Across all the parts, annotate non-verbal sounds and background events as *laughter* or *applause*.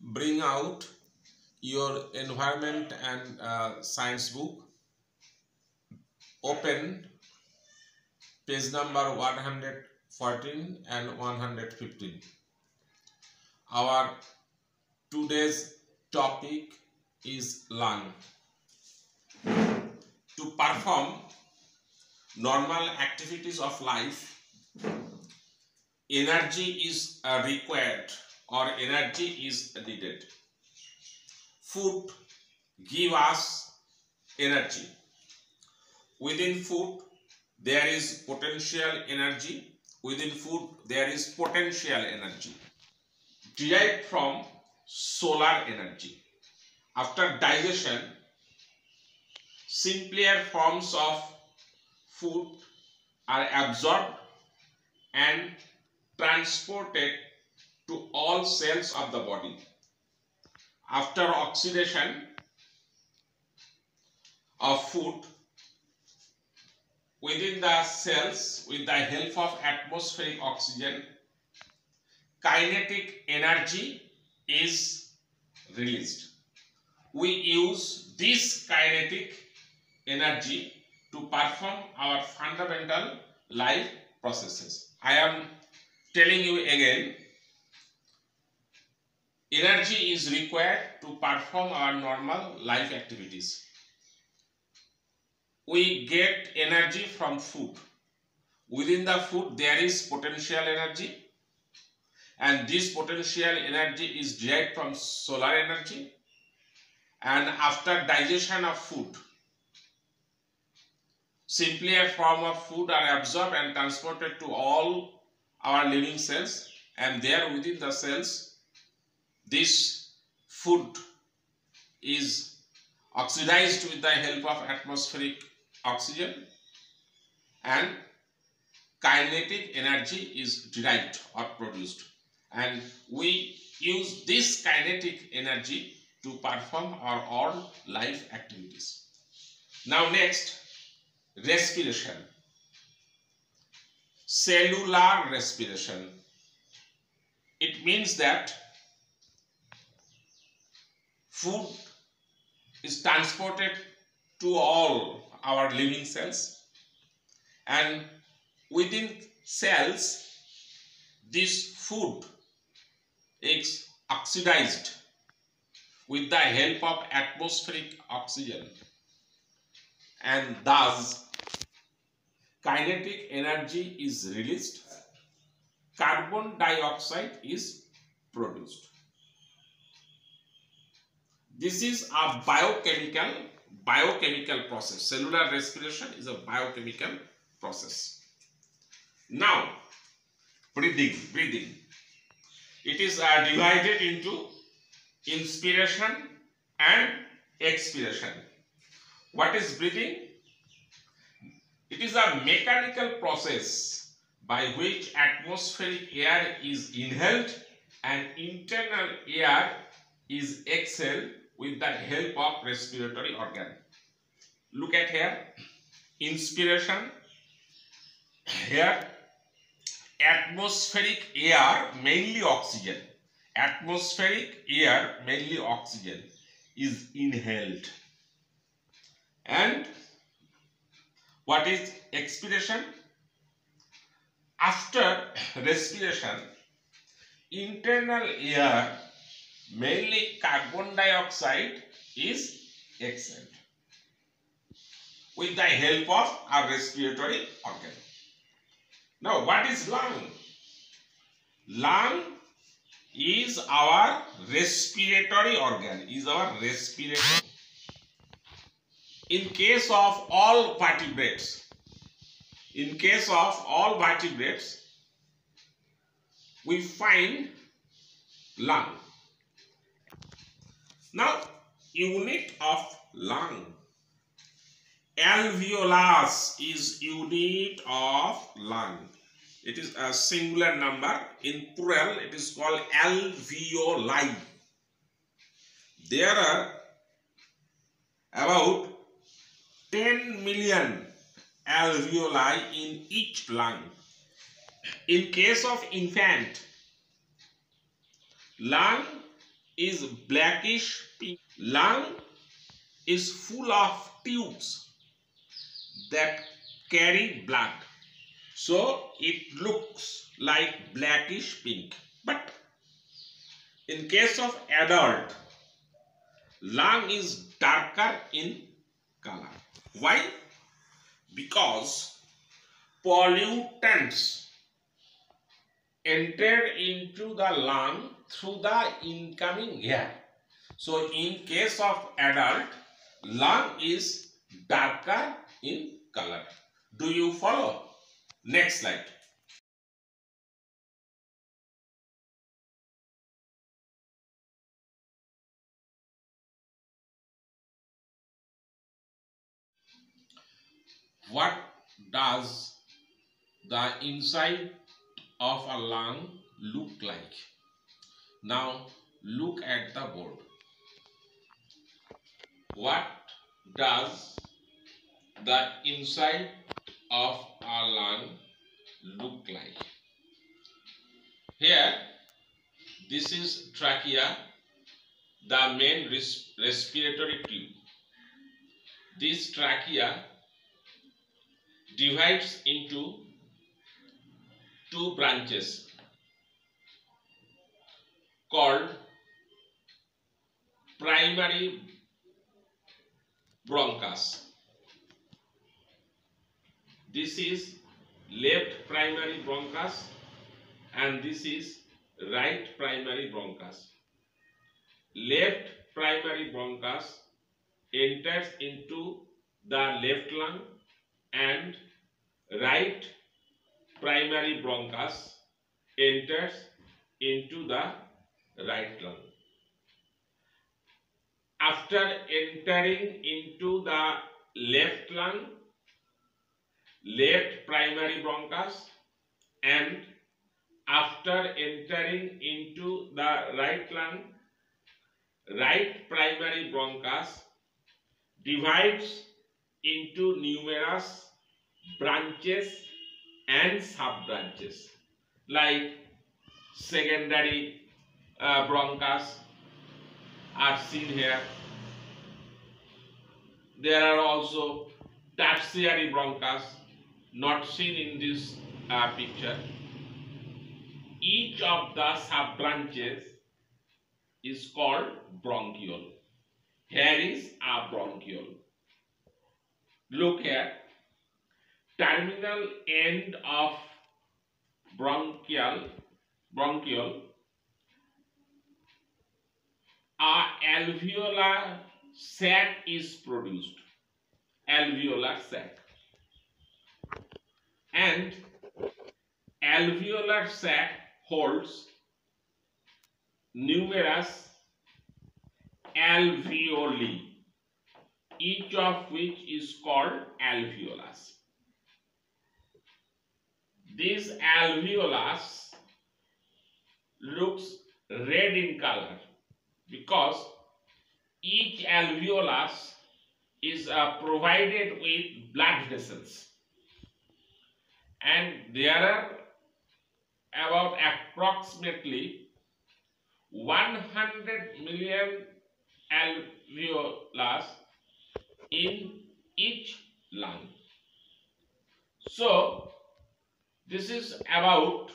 bring out your environment and uh, science book. Open page number 114 and 115 our today's topic is lung. To perform normal activities of life energy is uh, required or energy is needed food give us energy. Within food there is potential energy. Within food there is potential energy. Derived from solar energy. After digestion simpler forms of food are absorbed and transported to all cells of the body. After oxidation of food within the cells with the help of atmospheric oxygen, kinetic energy is released. We use this kinetic energy to perform our fundamental life processes. I am telling you again, energy is required to perform our normal life activities. We get energy from food. Within the food, there is potential energy, and this potential energy is derived from solar energy. And after digestion of food, simpler form of food are absorbed and transported to all our living cells and there within the cells this food is oxidized with the help of atmospheric oxygen and kinetic energy is derived or produced. And we use this kinetic energy to perform our all life activities. Now next respiration. Cellular respiration. It means that food is transported to all our living cells. And within cells this food is oxidized with the help of atmospheric oxygen. And thus kinetic energy is released carbon dioxide is produced this is a biochemical biochemical process. Cellular respiration is a biochemical process. Now breathing breathing. It is uh, divided into inspiration and expiration. What is breathing? It is a mechanical process by which atmospheric air is inhaled and internal air is exhaled with the help of respiratory organ. Look at here. Inspiration. Here atmospheric air mainly oxygen. Atmospheric air mainly oxygen is inhaled and what is expiration after *laughs* respiration internal air mainly carbon dioxide is exhaled with the help of our respiratory organ. Now what is lung? Lung is our respiratory organ is our respiratory. In case of all vertebrates, in case of all vertebrates, we find lung. Now, unit of lung. Alveolus is unit of lung. It is a singular number. In plural, it is called alveoli. There are about 10 million alveoli in each lung. In case of infant, lung is blackish pink. Lung is full of tubes that carry blood. So it looks like blackish pink. But in case of adult, lung is darker in color. Why? Because pollutants enter into the lung through the incoming air. So in case of adult, lung is darker in color. Do you follow? Next slide. What does the inside of a lung look like? Now look at the board. What does the inside of a lung look like? Here, this is trachea, the main res respiratory tube. This trachea divides into two branches called primary bronchus. This is left primary bronchus and this is right primary bronchus. Left primary bronchus enters into the left lung and right primary bronchus enters into the right lung. After entering into the left lung, left primary bronchus and after entering into the right lung, right primary bronchus divides into numerous branches and sub branches like secondary uh, bronchus are seen here. There are also tertiary bronchus not seen in this uh, picture. Each of the sub branches is called bronchiole. Here is a bronchiole. Look here. Terminal end of bronchiole bronchiole a alveolar sac is produced alveolar sac. And alveolar sac holds numerous alveoli each of which is called alveolus this alveolus looks red in color because each alveolus is uh, provided with blood vessels and there are about approximately 100 million alveolus in each lung. So this is about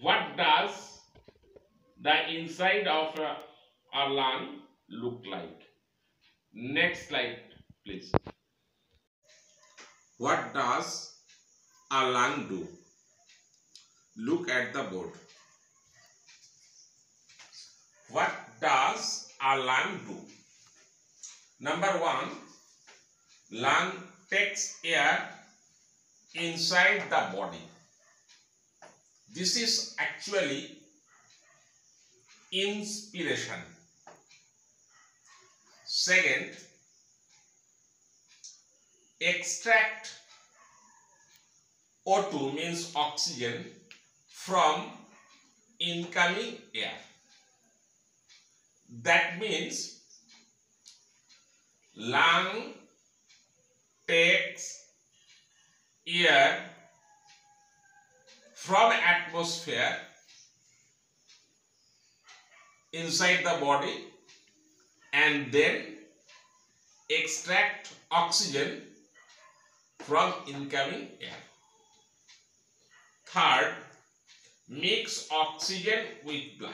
what does the inside of a, lung look like. Next slide please. What does a lung do? Look at the board. What does a lung do? Number one, lung takes air inside the body. This is actually inspiration. Second, extract O2 means oxygen from incoming air. That means lung takes air from atmosphere inside the body and then extract oxygen from incoming air. Third, mix oxygen with blood.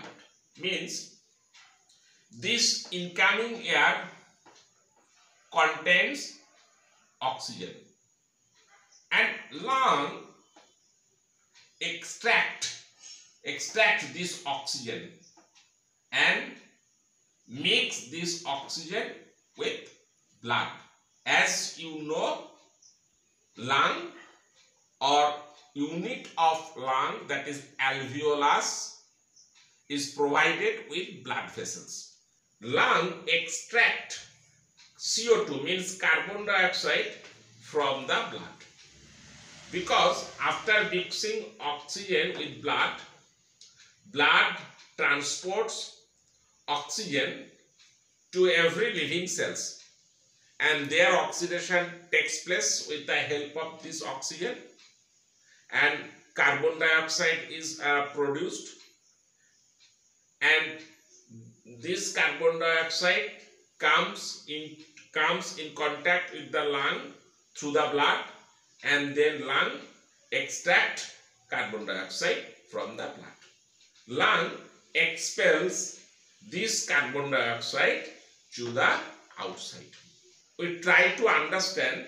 Means this incoming air contains oxygen and lung extract extract this oxygen and mix this oxygen with blood as you know lung or unit of lung that is alveolus is provided with blood vessels. Lung extract CO2 means carbon dioxide from the blood. Because after mixing oxygen with blood, blood transports oxygen to every living cells. And their oxidation takes place with the help of this oxygen. And carbon dioxide is uh, produced. And this carbon dioxide comes in comes in contact with the lung through the blood and then lung extract carbon dioxide from the blood. Lung expels this carbon dioxide to the outside. We try to understand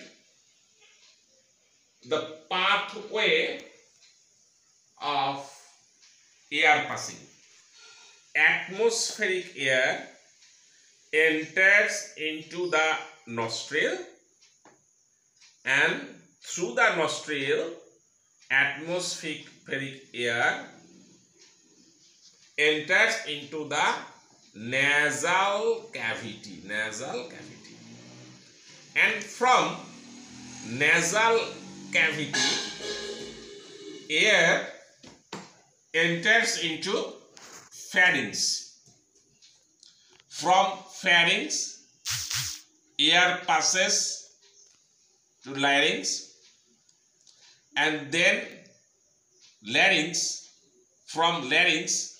the pathway of air passing. Atmospheric air enters into the nostril and through the nostril atmospheric air enters into the nasal cavity nasal cavity. And from nasal cavity air enters into pharynx. From pharynx air passes to larynx and then larynx from larynx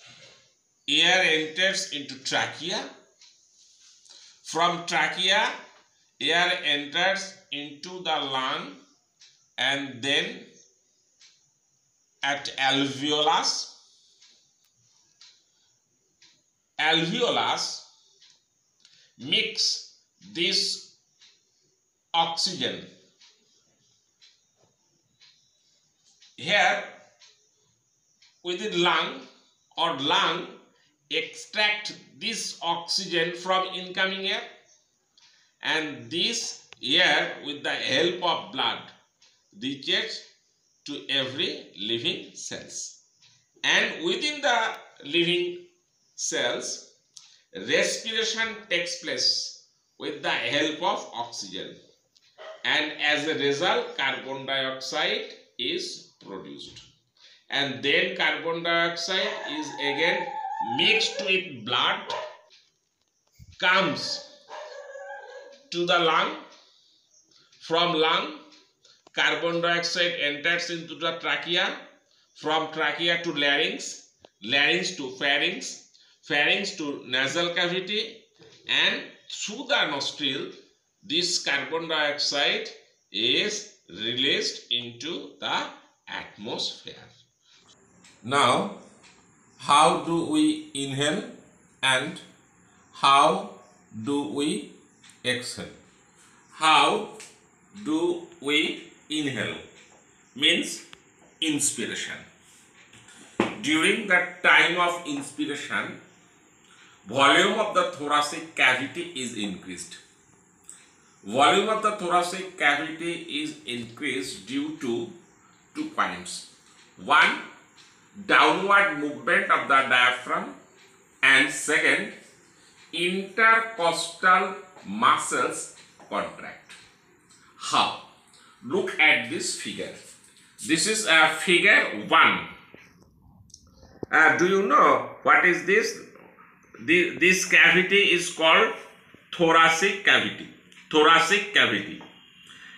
air enters into trachea. From trachea air enters into the lung and then at alveolus. Alveolus mix this oxygen here within lung or lung extract this oxygen from incoming air and this air with the help of blood reaches to every living cells. And within the living cells respiration takes place with the help of oxygen. And as a result carbon dioxide is produced. And then carbon dioxide is again mixed with blood comes to the lung. From lung carbon dioxide enters into the trachea. From trachea to larynx larynx to pharynx pharynx to nasal cavity. And through the nostril this carbon dioxide is released into the atmosphere. Now how do we inhale and how do we exhale? How do we inhale? Means inspiration. During the time of inspiration, volume of the thoracic cavity is increased. Volume of the thoracic cavity is increased due to two points. One, downward movement of the diaphragm and second, intercostal muscles contract. How? Look at this figure. This is a figure 1. Uh, do you know what is this? the, this cavity is called thoracic cavity thoracic cavity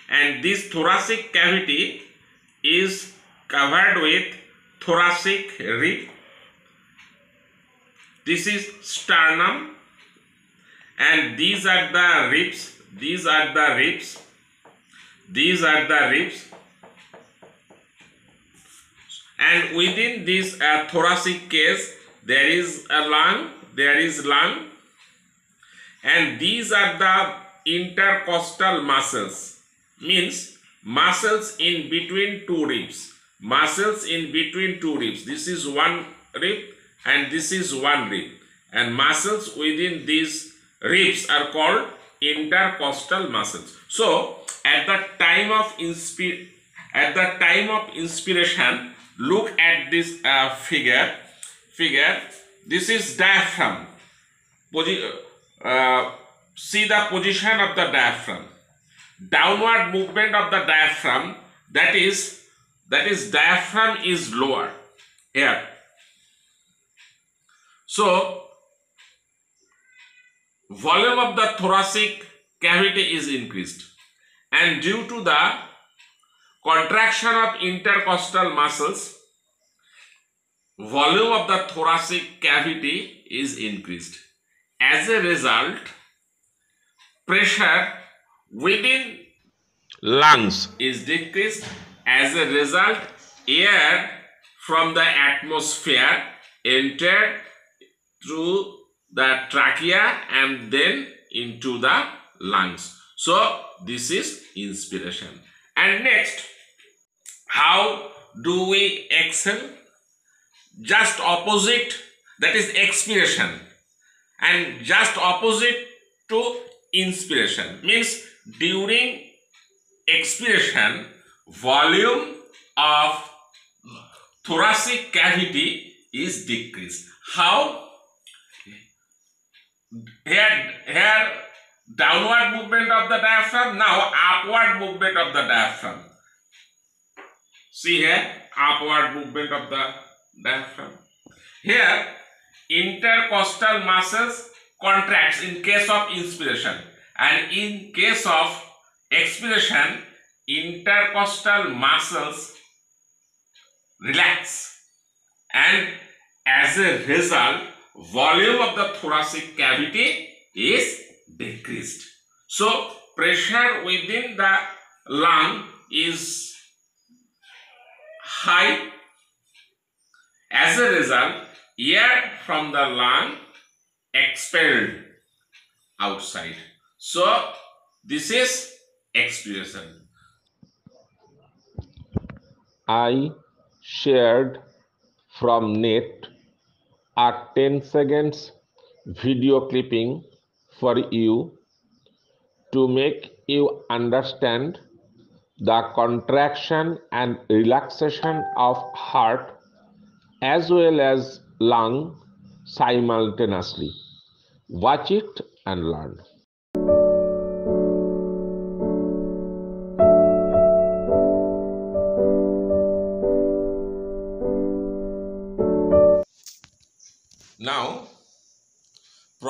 and this thoracic cavity is covered with thoracic rib. This is sternum. And these are the ribs these are the ribs these are the ribs. And within this uh, thoracic case there is a lung there is lung. And these are the intercostal muscles. Means muscles in between two ribs. Muscles in between two ribs. This is one rib and this is one rib. And muscles within these ribs are called intercostal muscles. So at the time of inspire at the time of inspiration look at this uh, figure. Figure. This is diaphragm. Posi uh, see the position of the diaphragm downward movement of the diaphragm that is that is diaphragm is lower. Here. So volume of the thoracic cavity is increased. And due to the contraction of intercostal muscles volume of the thoracic cavity is increased. As a result pressure within lungs. is decreased as a result air from the atmosphere enter through the trachea and then into the lungs. So this is inspiration. And next how do we exhale just opposite that is expiration. And just opposite to inspiration. Means during expiration volume of thoracic cavity is decreased. How? Here here downward movement of the diaphragm now upward movement of the diaphragm. See here upward movement of the diaphragm. Here intercostal muscles contracts in case of inspiration and in case of expiration intercostal muscles relax. And as a result volume of the thoracic cavity is decreased. So pressure within the lung is high. As a result air from the lung expelled outside. So this is expiration. I shared from net a 10 seconds video clipping for you to make you understand the contraction and relaxation of heart as well as lung simultaneously. Watch it and learn.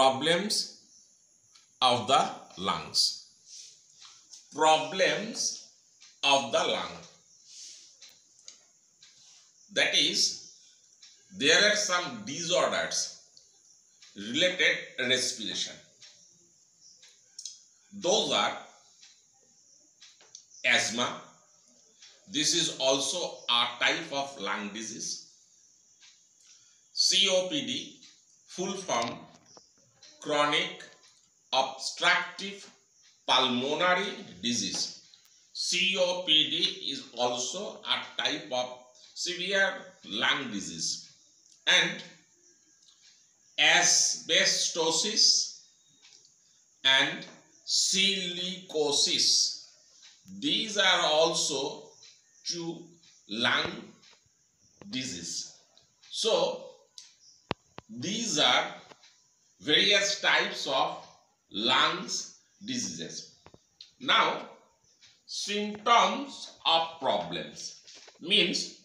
Problems of the lungs. Problems of the lung. That is, there are some disorders related respiration. Those are asthma. This is also a type of lung disease. COPD, full form chronic obstructive pulmonary disease. COPD is also a type of severe lung disease and asbestosis and silicosis. These are also two lung disease. So, these are various types of lungs diseases. Now, symptoms of problems means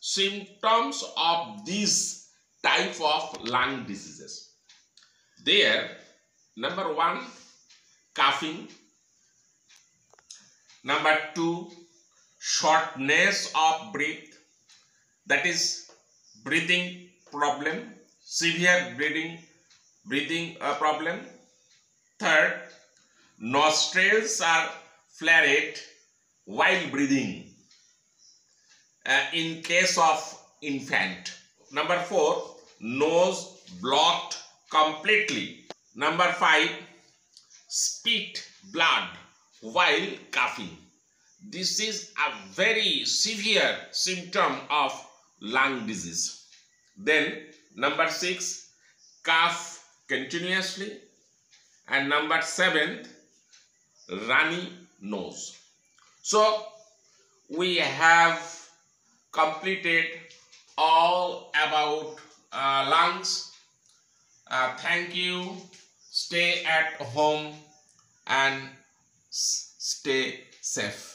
symptoms of these type of lung diseases. There, number one, coughing. Number two, shortness of breath. That is breathing problem, severe breathing breathing uh, problem. Third, nostrils are flared while breathing uh, in case of infant. Number four, nose blocked completely. Number five, spit blood while coughing. This is a very severe symptom of lung disease. Then number six, cough continuously. And number seven, runny nose. So we have completed all about uh, lungs. Uh, thank you. Stay at home and stay safe.